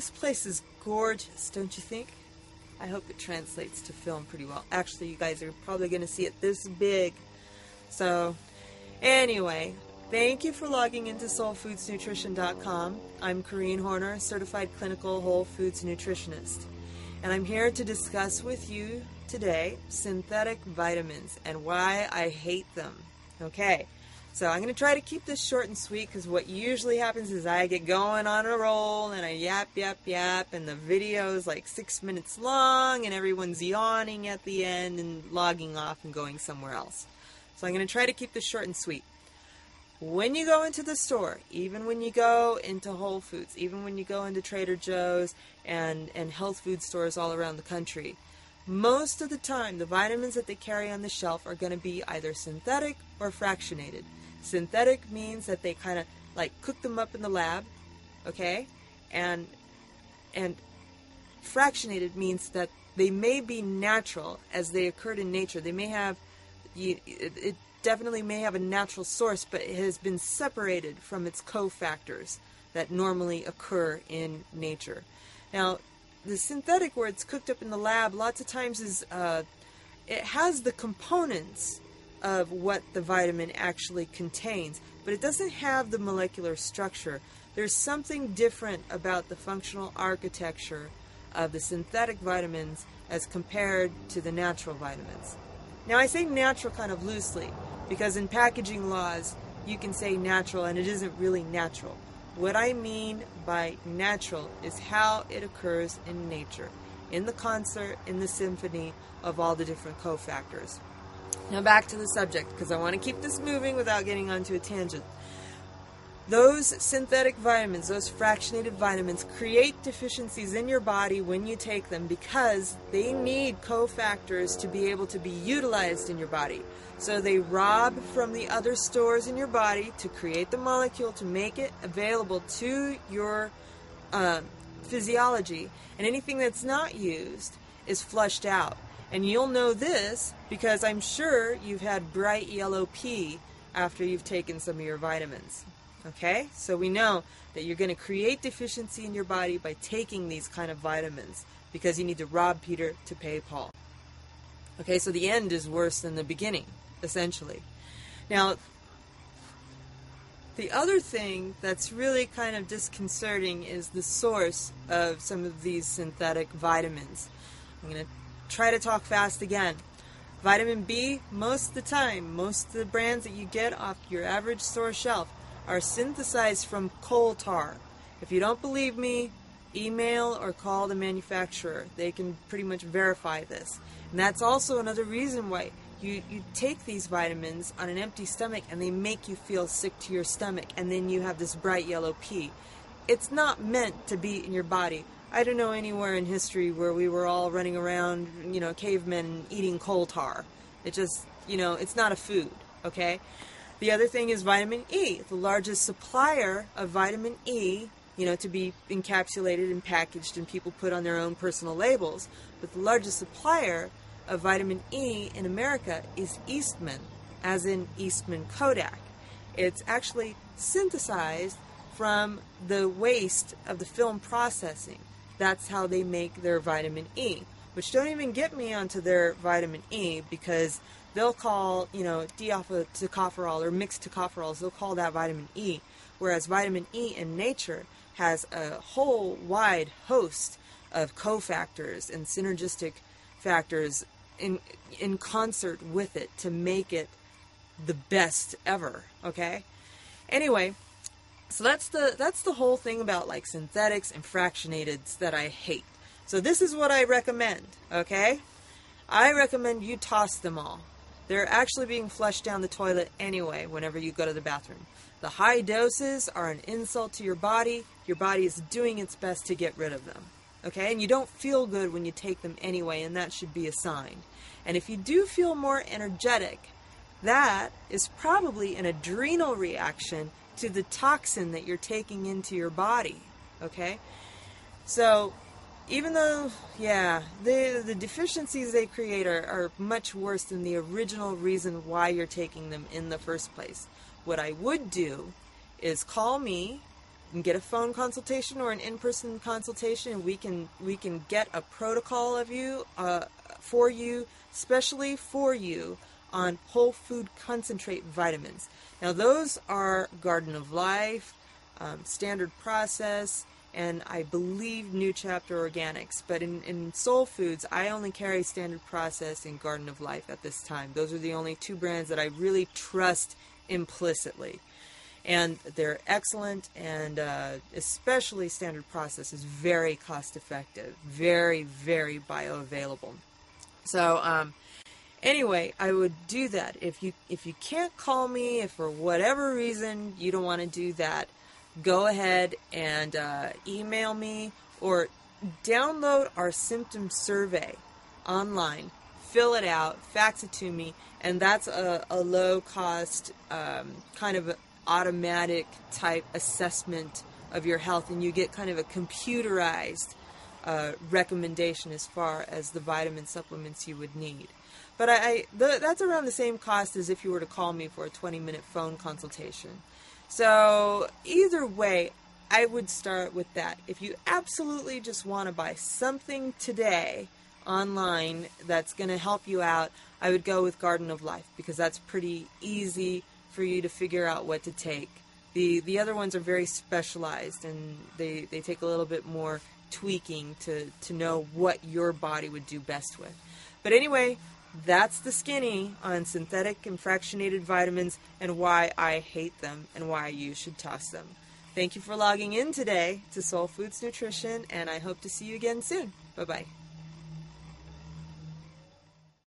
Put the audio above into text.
This place is gorgeous, don't you think? I hope it translates to film pretty well. Actually, you guys are probably going to see it this big. So, anyway, thank you for logging into soulfoodsnutrition.com. I'm Corrine Horner, certified clinical whole foods nutritionist. And I'm here to discuss with you today synthetic vitamins and why I hate them. Okay. So I'm going to try to keep this short and sweet because what usually happens is I get going on a roll and I yap, yap, yap, and the video is like six minutes long and everyone's yawning at the end and logging off and going somewhere else. So I'm going to try to keep this short and sweet. When you go into the store, even when you go into Whole Foods, even when you go into Trader Joe's and, and health food stores all around the country, most of the time the vitamins that they carry on the shelf are going to be either synthetic or fractionated. Synthetic means that they kind of like cook them up in the lab, okay? And and fractionated means that they may be natural as they occurred in nature. They may have it, it definitely may have a natural source, but it has been separated from its cofactors that normally occur in nature. Now, the synthetic where it's cooked up in the lab lots of times is uh, it has the components of what the vitamin actually contains, but it doesn't have the molecular structure. There's something different about the functional architecture of the synthetic vitamins as compared to the natural vitamins. Now, I say natural kind of loosely because in packaging laws, you can say natural and it isn't really natural. What I mean by natural is how it occurs in nature, in the concert, in the symphony of all the different cofactors. Now back to the subject because I want to keep this moving without getting onto a tangent. Those synthetic vitamins, those fractionated vitamins, create deficiencies in your body when you take them because they need cofactors to be able to be utilized in your body. So they rob from the other stores in your body to create the molecule to make it available to your uh, physiology, and anything that's not used is flushed out. And you'll know this because I'm sure you've had bright yellow pee after you've taken some of your vitamins. Okay? So we know that you're going to create deficiency in your body by taking these kind of vitamins because you need to rob Peter to pay Paul. Okay, so the end is worse than the beginning, essentially. Now, the other thing that's really kind of disconcerting is the source of some of these synthetic vitamins. I'm going to try to talk fast again. Vitamin B, most of the time, most of the brands that you get off your average store shelf are synthesized from coal tar. If you don't believe me, email or call the manufacturer. They can pretty much verify this. And that's also another reason why you, you take these vitamins on an empty stomach and they make you feel sick to your stomach and then you have this bright yellow pee. It's not meant to be in your body. I don't know anywhere in history where we were all running around, you know, cavemen eating coal tar. It just, you know, it's not a food, okay? The other thing is vitamin E, the largest supplier of vitamin E, you know, to be encapsulated and packaged and people put on their own personal labels. But the largest supplier of vitamin E in America is Eastman, as in Eastman Kodak. It's actually synthesized from the waste of the film processing. That's how they make their vitamin E. Which don't even get me onto their vitamin E because they'll call, you know, D-alpha-tocopherol or mixed tocopherols, they'll call that vitamin E. Whereas vitamin E in nature has a whole wide host of cofactors and synergistic factors in in concert with it to make it the best ever, okay? Anyway, so that's the that's the whole thing about like synthetics and fractionateds that I hate. So this is what I recommend, okay? I recommend you toss them all. They're actually being flushed down the toilet anyway whenever you go to the bathroom. The high doses are an insult to your body. Your body is doing its best to get rid of them. Okay? And you don't feel good when you take them anyway, and that should be a sign. And if you do feel more energetic, that is probably an adrenal reaction to the toxin that you're taking into your body. Okay? So, even though, yeah, the, the deficiencies they create are, are much worse than the original reason why you're taking them in the first place. What I would do is call me and get a phone consultation or an in-person consultation, and we can we can get a protocol of you uh, for you, especially for you, on whole food concentrate vitamins. Now those are Garden of Life, um, Standard Process, and I believe New Chapter Organics. But in, in Soul Foods, I only carry Standard Process and Garden of Life at this time. Those are the only two brands that I really trust implicitly. And they're excellent, and uh, especially Standard Process is very cost effective, very, very bioavailable. So, um, anyway, I would do that. If you if you can't call me, if for whatever reason you don't want to do that, go ahead and uh, email me or download our symptom survey online. Fill it out, fax it to me, and that's a, a low cost um, kind of automatic type assessment of your health, and you get kind of a computerized uh, recommendation as far as the vitamin supplements you would need. But I, I that's around the same cost as if you were to call me for a 20 minute phone consultation. So either way, I would start with that. If you absolutely just want to buy something today online that's going to help you out, I would go with Garden of Life because that's pretty easy for you to figure out what to take. The the other ones are very specialized and they, they take a little bit more tweaking to, to know what your body would do best with. But anyway, that's the skinny on synthetic and fractionated vitamins and why I hate them and why you should toss them. Thank you for logging in today to Soul Foods Nutrition, and I hope to see you again soon. Bye bye.